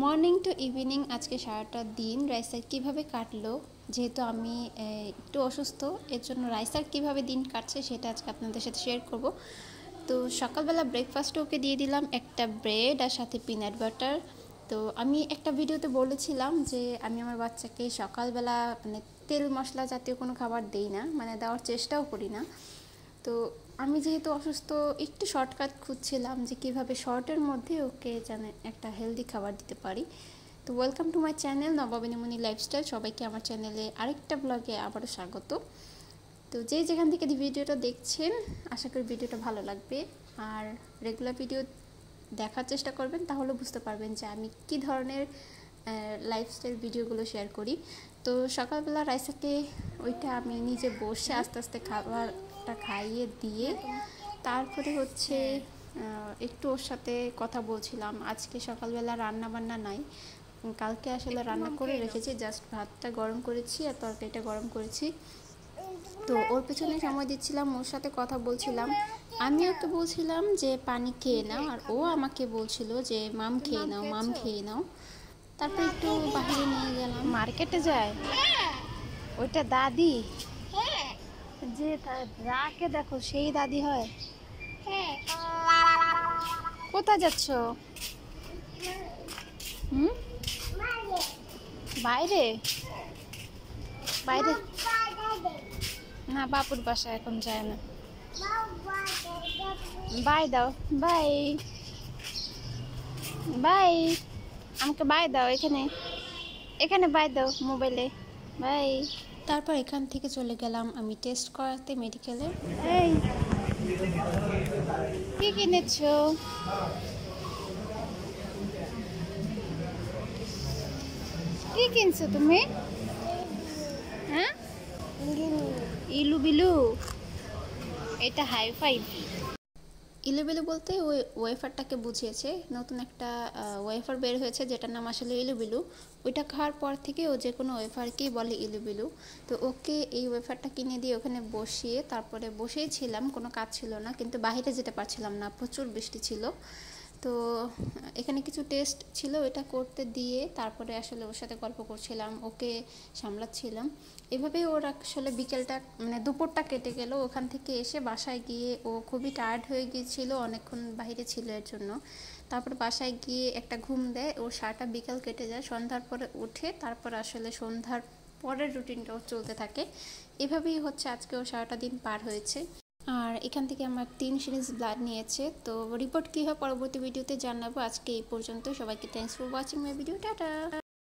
Morning to evening আজকে সারাটা দিন রাইসার কীভাবে কাটলো, যেহেতু আমি একটু অসুস্থ এর জন্য রাইসার কীভাবে দিন কাটছে সেটা আজকে আপনাদের সাথে শেয়ার করব। তো সকালবেলা ব্রেকফাস্টে ওকে দিয়ে দিলাম একটা ব্রেড আর সাথে পিনাট বাটার তো আমি একটা ভিডিওতে বলেছিলাম যে আমি আমার বাচ্চাকে সকালবেলা মানে তেল মশলা জাতীয় কোনো খাবার দেই না মানে দেওয়ার চেষ্টাও করি না। তো আমি যেহেতু অসুস্থ, একটু শর্টকাট খুঁজছিলাম যে কীভাবে শর্টের মধ্যে ওকে যেন একটা হেলদি খাবার দিতে পারি। তো welcome to my channel Nababinimoni lifestyle সবাইকে আমার চ্যানেলে আরেকটা ব্লগে আবারও স্বাগত। তো যে যেখান থেকে ভিডিওটা দেখছেন, আশা করি ভিডিওটা ভালো লাগবে। আর রেগুলার ভিডিও দেখার চেষ্টা করবেন, তাহলে বুঝতে পারবেন যে আমি কি ধরনের লাইফস্টাইল ভিডিওগুলো শেয়ার করি। তো সকালবেলা রাইসাকে ওইটা আমি নিজে বসে আস্তে আস্তে খাবারটা খাইয়ে দিয়ে তারপরে হচ্ছে একটু ওর সাথে কথা বলছিলাম। আজকে সকালবেলা রান্না বান্না নাই। কালকে আসলে রান্না করে রেখেছি জাস্ট ভাতটা গরম করেছি আর তরকারিটা গরম করেছি। তো ওর পেছনে সময় দিচ্ছিলাম ওর সাথে কথা বলছিলাম। আমিও তো বলছিলাম যে পানি খেয়ে নাও। আর ও আমাকে বলছিল যে মাম খেয়ে নাও মাম খেয়ে নাও। তারপর একটু বাহিরে নিয়ে গেলাম। মার্কেটে যায়? ওইটা দাদি। যে যাকে দেখো সেই দাদি হয়। কোথায় যাচ্ছ? হুম? বাইরে। বাইরে? না বাপুর বাসা এখন যায় না। বাই দাও। বাই। বাই। আমাকে বাই দাও এখানে। এখানে বাই দাও মোবাইলে। বাই। তারপর এখান থেকে চলে গেলাম আমি টেস্ট করাতে মেডিকেলে এই। কি কিনেছ? কি কিনছো তুমি? হ্যাঁ? ইলু বিলু এটা হাই ফাইভ ইলুবিলু বলতে ওই ওয়েফারটাকে বুঝিয়েছে, নতুন একটা ওয়েফার বের হয়েছে যেটার নাম আসলে ইলুবিলু। ওইটা খাওয়ার পর থেকে ও যে কোনো ওয়েফারকেই বলে ইলুবিলু। তো ওকে এই ওয়েফারটা কিনে দিয়ে ওখানে বসিয়ে তারপরে বসেই ছিলাম, কোনো কাজ ছিল না, কিন্তু বাহিরে যেতে পারছিলাম না, প্রচুর বৃষ্টি ছিল। তো এখানে কিছু টেস্ট ছিল এটা করতে দিয়ে তারপরে আসলে ওর সাথে গল্প করছিলাম, ওকে সামলাচ্ছিলাম। এভাবেই ওর আসলে বিকেলটা মানে দুপুরটা কেটে গেল। ওখান থেকে এসে বাসায় গিয়ে ও খুবই টায়ার্ড হয়ে গিয়েছিল, অনেকক্ষণ বাইরে ছিল এর জন্য। তারপর বাসায় গিয়ে একটা ঘুম দেয়, ওর সারাটা বিকেল কেটে যায়। সন্ধ্যার পরে উঠে তারপর আসলে সন্ধ্যার পরের রুটিনটাও চলতে থাকে। এভাবেই হচ্ছে আজকে ও সারাটা দিন পার হয়েছে। আর এখান থেকে আমার তিন সিরিজ ব্লাড নিয়েছে, তো রিপোর্ট কী হয় পরবর্তী ভিডিওতে জানাব। আজকে এই পর্যন্ত, সবাইকে thanks for watching my video tata!